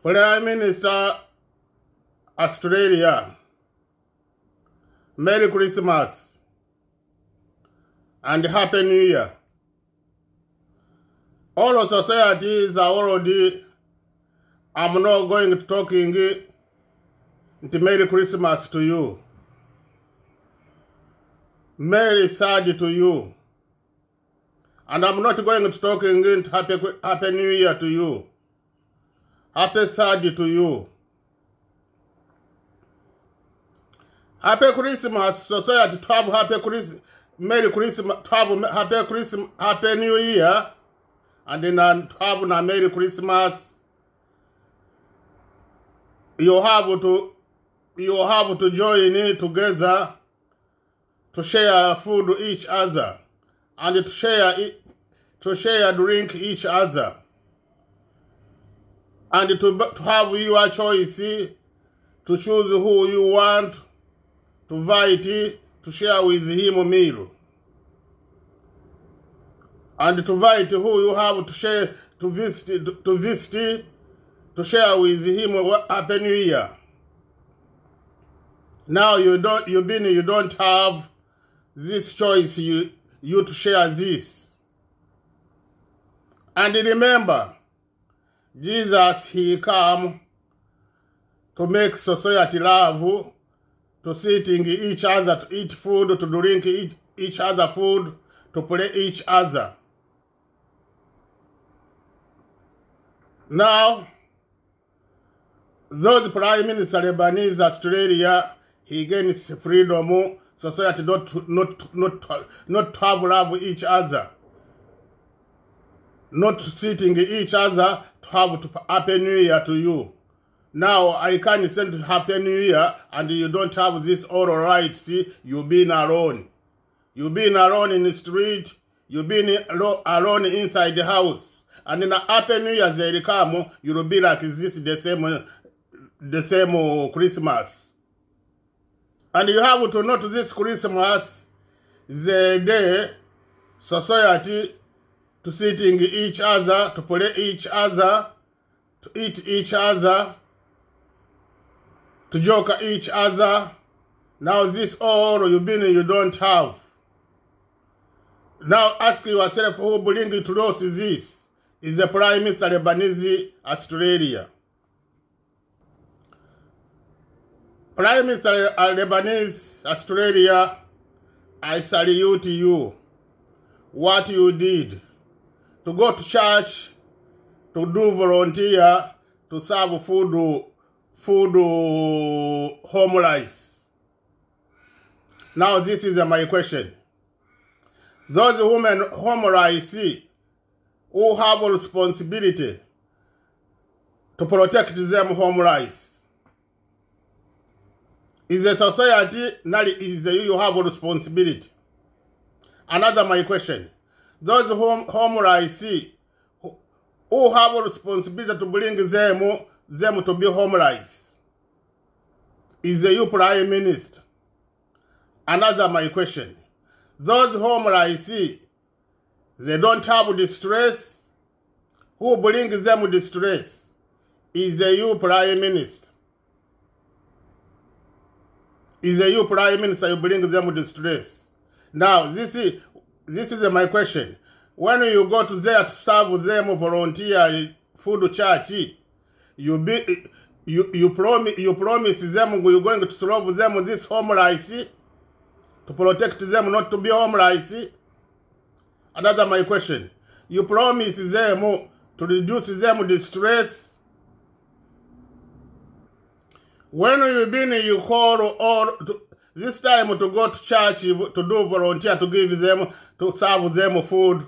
Prime Minister Australia, Merry Christmas and Happy New Year. All societies are already, I'm not going to talking into Merry Christmas to you. Merry sad to you. And I'm not going to talking into Happy, Happy New Year to you. Happy sad to you. Happy Christmas, society to have happy Christmas, Merry Christmas, to have happy Christmas, Happy New Year, and then uh, to have a Merry Christmas. You have to, you have to join in together to share food each other, and to share to share drink each other, and to, to have your choice to choose who you want to invite to share with him a meal. And to invite who you have to share to visit to, to visit to share with him a happy new year. Now you don't you been you don't have this choice you you to share this. And remember, Jesus he come to make society love to sitting each other, to eat food, to drink each, each other food, to play each other. Now, those Prime Minister Albanese Australia, he gains freedom, society not, not, not, not to have love each other. Not sitting each other to have to happy new year to you. Now I can send Happy New Year and you don't have this all right. See, you been alone. You been alone in the street. You been alone inside the house. And in a Happy New Year they come, you'll be like this the same the same Christmas. And you have to note this Christmas the day society to sitting each other, to play each other, to eat each other, to joke each other. Now this all you been you don't have. Now ask yourself who bring to us this. Is the Prime Minister Albanese Australia. Prime Minister Albanese Australia, I salute you. What you did. To go to church, to do volunteer, to serve food food home rice. Now this is my question. Those women home rice who have a responsibility to protect them home rice. Is a society, not is you have a responsibility. Another my question. Those home, home rice who, who have a responsibility to bring them them to be homeless. Is the you prime minister? Another my question. Those homeless, they don't have distress. Who brings them distress? Is the you prime minister? Is the you prime minister you bring them distress? Now this is this is my question. When you go to there to serve them volunteer food church, you be you you promise you promise them you're going to serve them this homeless to protect them not to be homeless another my question. You promise them to reduce them distress? When you been you call or to, this time to go to church to do volunteer to give them to serve them food.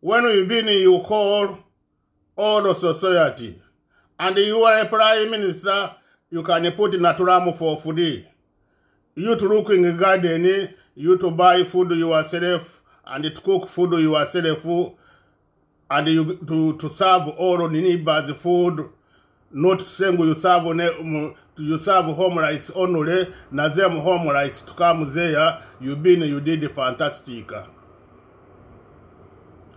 When you been you call all the society. And you are a prime minister, you can put naturam for food. You to look in the garden, you to buy food yourself, and to cook food yourself, and you to, to serve all the neighbors food, not saying you serve you serve home rice only, na zemu home rice to come there, you been you did fantastic.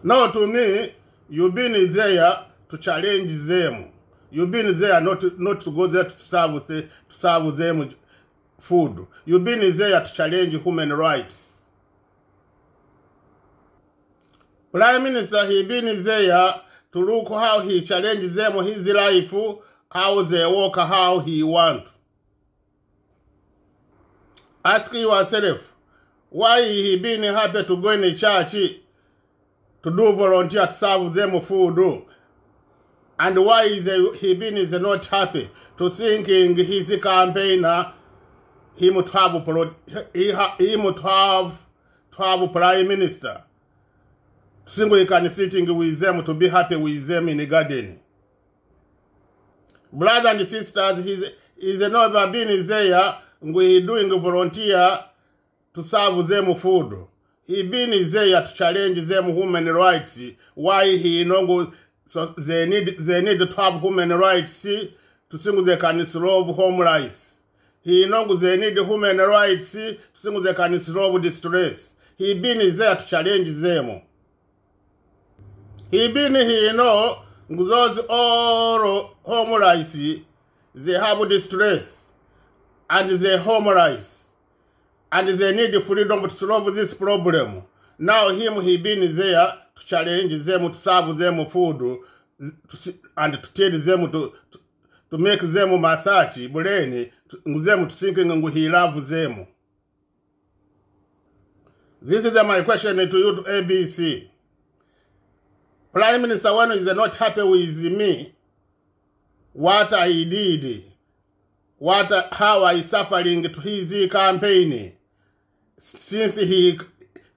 Now to me, you been there to challenge them. You've been there not not to go there to serve the, to serve them food. You've been there to challenge human rights. Prime Minister, he been there to look how he challenged them his life, how they work, how he want. Ask yourself, why he been happy to go in the church to do volunteer to serve them food? And why is he been is not happy to thinking his campaigner him to have him to have to have prime minister to think he can sitting with them to be happy with them in the garden. Brothers and sisters, he's, he's never been there we doing volunteer to serve them food. He been there to challenge them human rights. Why he know so they need they need to have human rights to think they can solve homeless. He know they need human rights to think they can solve distress. He been there to challenge them. Know those all homeless they have distress and they homeless and they need freedom to solve this problem. Now him he been there to challenge them to serve them food to, and to tell them to, to to make them massage brain them to thinking he love them. This is my question to you to ABC. Prime Minister one is not happy with me, what I did, what how I suffering to his campaign. Since he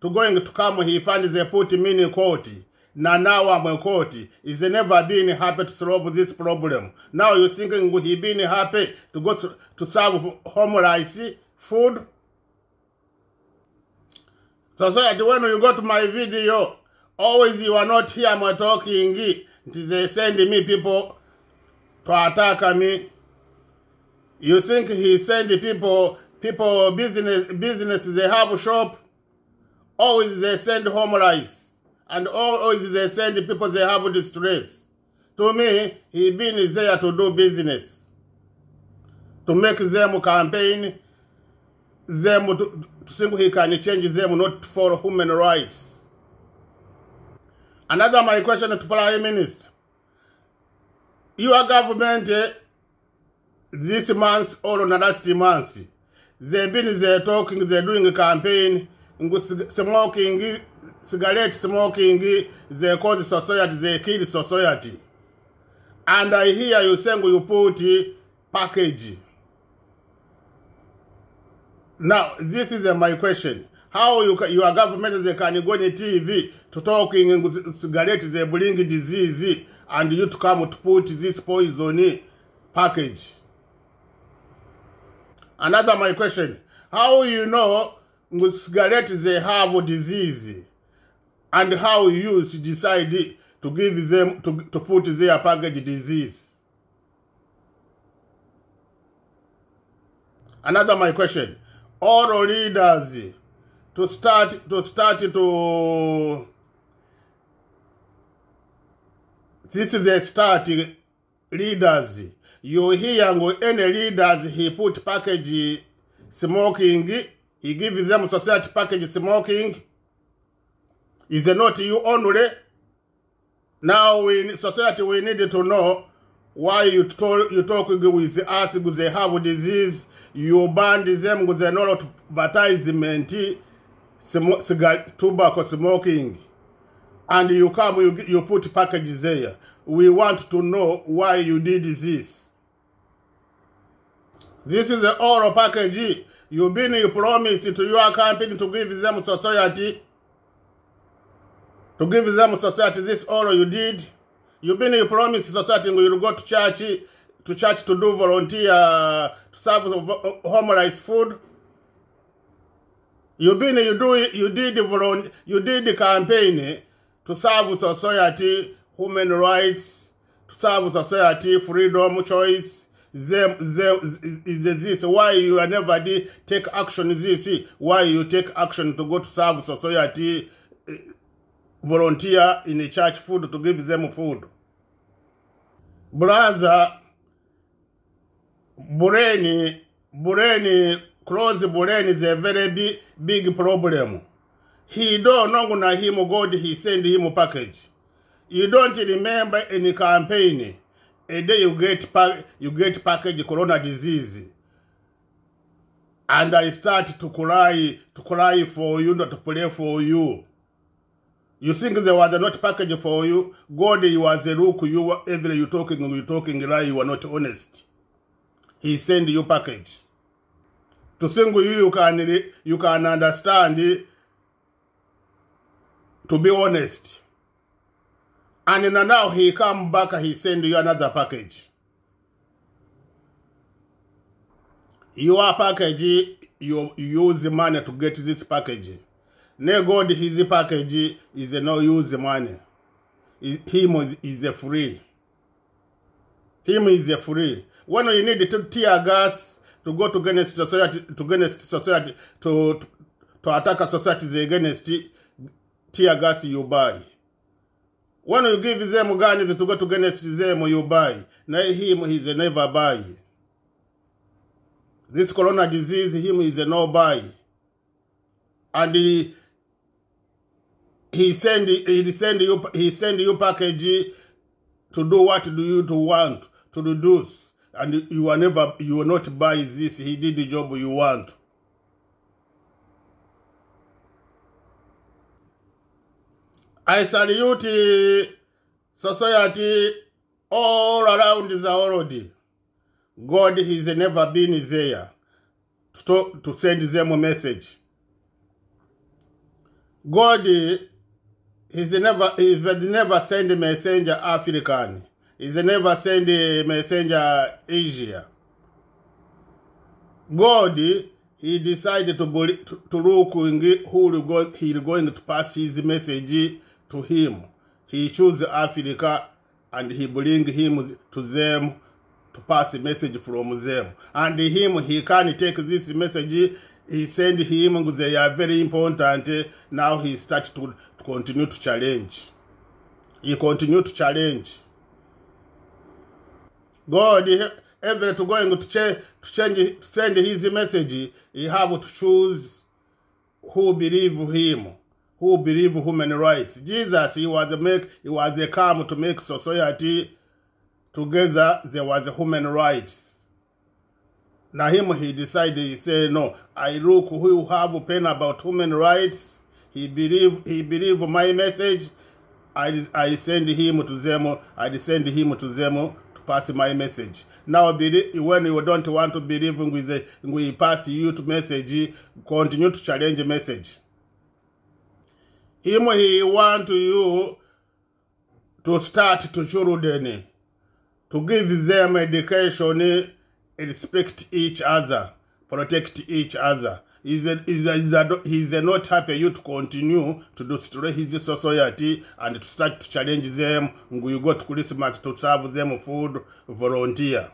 to going to come, he find they put me in court. Now now I'm in court. He's never been happy to solve this problem. Now you thinking he been happy to go to, to serve homeless food? So, so when you go to my video, always you are not here my talking they send me people to attack me. You think he send people people business business they have a shop? Always they send homeless. And always they send people they have distress. To me he been there to do business. To make them campaign them to, to think he can change them not for human rights Another my question to Prime Minister. Your government eh, this month or on last month, they've been there talking, they're doing a campaign, smoking, cigarette smoking, they cause society, they kill society. And I hear you saying you put package. Now, this is my question. How you, your government they can go on TV to talking with cigarette they bring disease and you to come to put this poison package. Another my question. How you know with cigarette they have disease and how you decide to give them to, to put their package disease? Another my question. All leaders to start to start to this is the start leaders. You hear any leaders he put package smoking he gives them society package smoking. Is it not you only? Now we society we need to know why you talk you talk with us because they have disease. You ban them with a lot of advertisement tobacco smoking, and you come, you, you put packages there. We want to know why you did this. This is the oral package. You've been you promise to your company to give them society. To give them society this oral you did. You've been you promise society you go to church to church to do volunteer to serve uh, homeless food. You been you do you did the you did the campaign to serve society human rights to serve society freedom choice them them is this. Why you are never did take action this? Why you take action to go to serve society volunteer in the church food to give them food? Brother Bureni, brain close brain is a very big, big problem. He don't know na him god he send him a package. You don't remember any campaign. A day you get you get package corona disease. And i start to cry to cry for you not to pray for you. You think there was not package for you? God you was a look you were every you talking you talking lie you are not honest. He send you package to sing you you can you can understand it, to be honest. And now he come back and he send you another package. Your package you, use the money to get this package. Ne god his package is no use the money him is, is a free. Him is a free. When you need to tear gas to go to against society to against society to to, to attack a society against tear gas you buy. When you give them guns to go to against them you buy. Na him is a never buy. This corona disease him is no buy. And he he send he send you he send you package to do what do you to want to do and you were never you will not buy this he did the job you want. I salute society all around the world. God has never been there to, to send them a message. God is never is never send a messenger African. Is never send a messenger Asia. God he decided to, to, to look who he going to pass his message to him. He choose Africa and he bring him to them to pass a message from them. And him, he can take this message, he send him, they are very important. Now he start to, to continue to challenge. He continue to challenge. God, every to going to, cha- to change, to send his message, he have to choose who believe him, who believe human rights. Jesus, he was the make, he was the come to make society together. There was human rights. Now him, he decided, he said, no, I look who have pain about human rights. He believe, he believe my message. I, I send him to them, I send him to them pass my message. Now, when you don't want to believe with we pass you to message, continue to challenge message. Him, he want you to start to children, to give them education, respect each other, protect each other. Is is is is not happy you to continue to destroy his society and to start to challenge them. You go to Christmas to serve them food, volunteer.